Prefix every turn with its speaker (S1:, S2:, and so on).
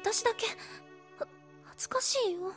S1: 私だけ恥ずかしいよ。